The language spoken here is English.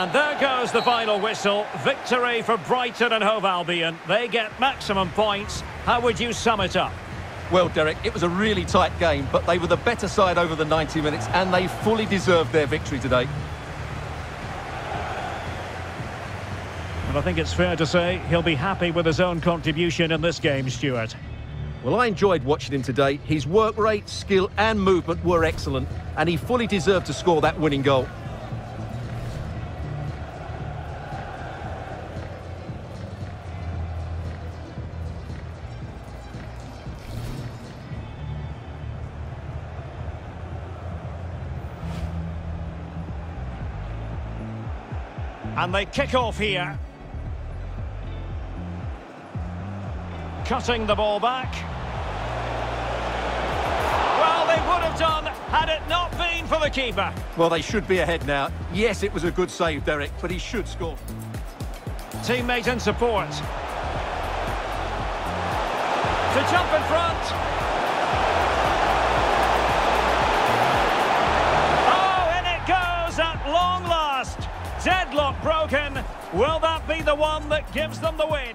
And there goes the final whistle. Victory for Brighton and Hove Albion. They get maximum points. How would you sum it up? Well, Derek, it was a really tight game, but they were the better side over the 90 minutes, and they fully deserved their victory today. And I think it's fair to say he'll be happy with his own contribution in this game, Stuart. Well, I enjoyed watching him today. His work rate, skill and movement were excellent, and he fully deserved to score that winning goal. And they kick off here. Cutting the ball back. Well, they would have done had it not been for the keeper. Well, they should be ahead now. Yes, it was a good save, Derek, but he should score. Teammate in support. To jump in front. Deadlock broken. Will that be the one that gives them the win?